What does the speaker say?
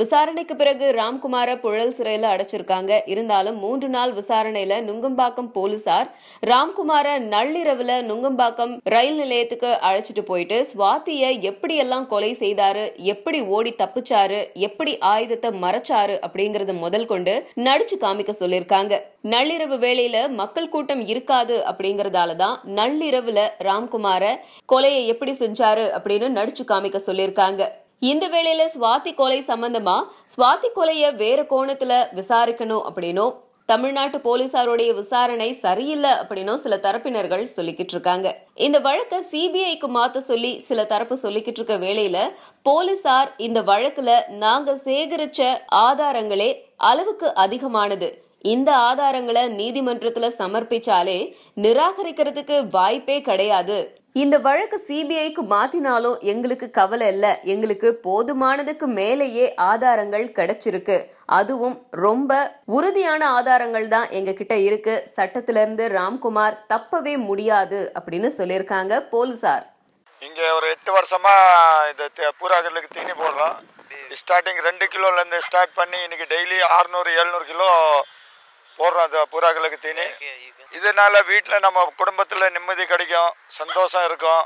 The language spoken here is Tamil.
விசாரணைக்கு பிறகு ராம்குமார புழல் சிறையில அடைச்சிருக்காங்க. இருந்தாலும் மூன்று நாள் விசாரணையில நுங்கம்பாக்கம் போலீசார் ராம்குமார நள்ளிரவுல நுங்கம்பாக்கம் ரயில் நிலையத்துக்கு அழைச்சிட்டு போயிட்டு சுவாதிய எப்படியெல்லாம் கொலை செய்தாரு எப்படி ஓடி தப்பிச்சாரு எப்படி ஆயுதத்தை மறைச்சாரு அப்படிங்கறத முதல் கொண்டு நடிச்சு காமிக்க சொல்லிருக்காங்க நள்ளிரவு வேளையில மக்கள் கூட்டம் இருக்காது அப்படிங்கறதால தான் நள்ளிரவுல ராம்குமார கொலையை எப்படி செஞ்சாரு அப்படின்னு நடிச்சு காமிக்க சொல்லிருக்காங்க இந்த வேளையில சுவாதி கொலை சம்பந்தமா? சுவாதி கொலைய வேற கோணத்துல விசாரிக்கணும் அப்படின்னும் தமிழ்நாட்டு போலீசாருடைய விசாரணை சரியில்லை அப்படின்னும் சில தரப்பினர்கள் சொல்லிக்கிட்டு இருக்காங்க. இந்த வழக்க சிபிஐக்கு மாத்த சொல்லி சில தரப்பு சொல்லிக்கிட்டு இருக்க வேளையில போலீசார் இந்த வழக்குல நாங்க சேகரிச்ச ஆதாரங்களே அளவுக்கு அதிகமானது. இந்த ஆதாரங்களை நீதிமன்றத்துல சமர்ப்பிச்சாலே நிராகரிக்கிறதுக்கு வாய்ப்பே கிடையாது. இந்த வழக்கு சிபிஐக்கு மாத்தினாலும் எங்களுக்கு கவலை இல்ல. எங்களுக்கு போதுமானதுக்கு மேலேயே ஆதாரங்கள் கிடைச்சிருக்கு. அதுவும் ரொம்ப உறுதியான ஆதாரங்கள் தான் எங்க கிட்ட இருக்கு. சட்டத்தில இருந்து ராம்குமார் தப்பவே முடியாது அப்படின்னு சொல்லியிருக்காங்க போலீசார். இங்கே ஒரு எட்டு வருஷமா இந்த தே- பூராக்களுக்கு தீனி போடுறோம். ஸ்டார்டிங் ரெண்டு கிலோலேருந்து ஸ்டார்ட் பண்ணி இன்னைக்கு டெய்லி அறுநூறு எழுநூறு கிலோ போடுறோம் அந்த புறாக்களுக்கு தீனி. இதனால வீட்டில் நம்ம குடும்பத்தில் நிம்மதி கிடைக்கும் சந்தோஷம் இருக்கும்.